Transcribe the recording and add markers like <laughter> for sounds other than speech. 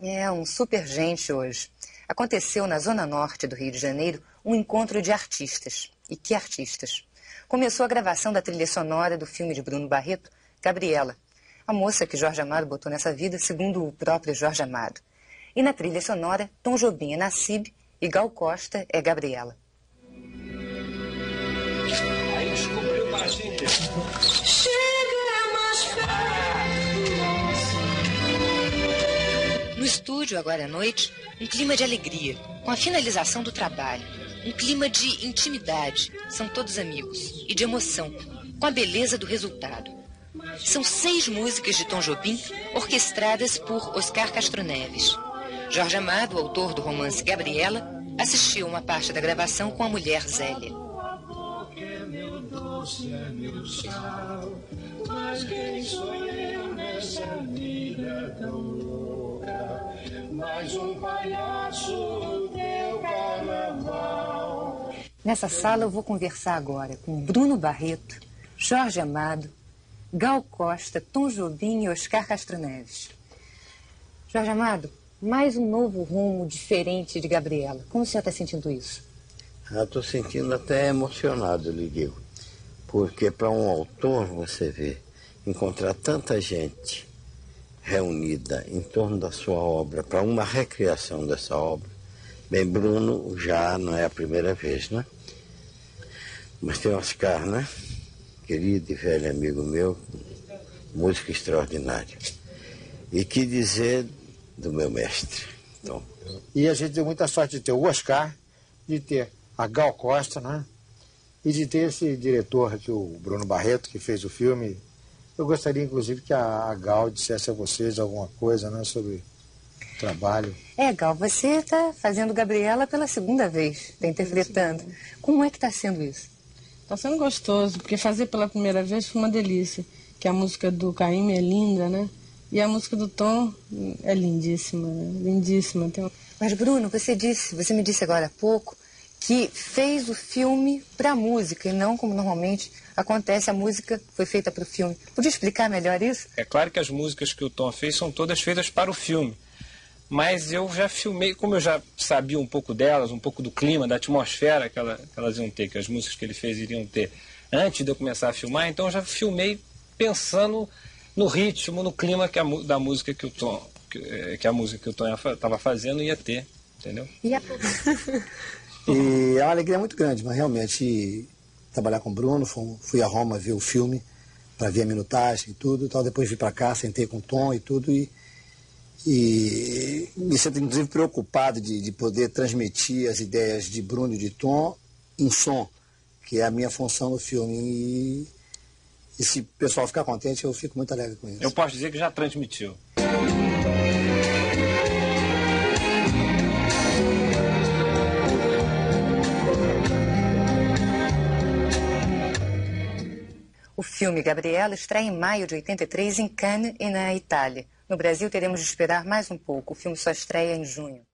É, um super gente hoje. Aconteceu na zona norte do Rio de Janeiro um encontro de artistas. E que artistas? Começou a gravação da trilha sonora do filme de Bruno Barreto, Gabriela, a moça que Jorge Amado botou nessa vida, segundo o próprio Jorge Amado. E na trilha sonora, Tom Jobim é Nassib e Gal Costa é Gabriela. Aí descobriu mais gente. Estúdio, agora à noite, um clima de alegria, com a finalização do trabalho. Um clima de intimidade, são todos amigos, e de emoção, com a beleza do resultado. São seis músicas de Tom Jobim, orquestradas por Oscar Castro Neves. Jorge Amado, autor do romance Gabriela, assistiu uma parte da gravação com a mulher Zélia. Mas quem sou eu nessa vida tão louca? Mais um palhaço no teu carnaval. Nessa sala eu vou conversar agora com Bruno Barreto, Jorge Amado, Gal Costa, Tom Jobim e Oscar Castro Neves. Jorge Amado, mais um novo rumo diferente de Gabriela. Como o senhor está sentindo isso? Estou sentindo até emocionado, lhe digo. Porque para um autor, você vê, encontrar tanta gente reunida em torno da sua obra, para uma recriação dessa obra. Bem, Bruno já não é a primeira vez, né? Mas tem Oscar, né? Querido e velho amigo meu, música extraordinária. E que dizer do meu mestre. E a gente deu muita sorte de ter o Oscar, de ter a Gal Costa, né? E de ter esse diretor aqui, o Bruno Barreto, que fez o filme. Eu gostaria, inclusive, que a Gal dissesse a vocês alguma coisa, né, sobre o trabalho. É, Gal, você está fazendo Gabriela pela segunda vez, está interpretando. Como é que está sendo isso? Está sendo gostoso, porque fazer pela primeira vez foi uma delícia. Que a música do Caíme é linda, né? E a música do Tom é lindíssima, né? lindíssima. Tem uma... Mas Bruno, você disse, você me disse agora há pouco que fez o filme para a música e não como normalmente acontece, a música foi feita para o filme. Podia explicar melhor isso? É claro que as músicas que o Tom fez são todas feitas para o filme. Mas eu já filmei, como eu já sabia um pouco delas, um pouco do clima, da atmosfera que, ela, que elas iam ter, que as músicas que ele fez iriam ter, antes de eu começar a filmar, então eu já filmei pensando no ritmo, no clima que a, da música que o Tom, que, eh, que a música que o Tom estava fazendo ia ter, entendeu? E a... <laughs> E é uma alegria muito grande, mas realmente trabalhar com o Bruno, fui a Roma ver o filme para ver a minutagem e tudo, e tal. depois vim para cá, sentei com o Tom e tudo, e, e me sinto inclusive preocupado de, de poder transmitir as ideias de Bruno e de Tom em som, que é a minha função no filme. E, e se o pessoal ficar contente, eu fico muito alegre com isso. Eu posso dizer que já transmitiu. Filme Gabriela estreia em maio de 83 em Cannes e na Itália. No Brasil teremos de esperar mais um pouco. O filme só estreia em junho.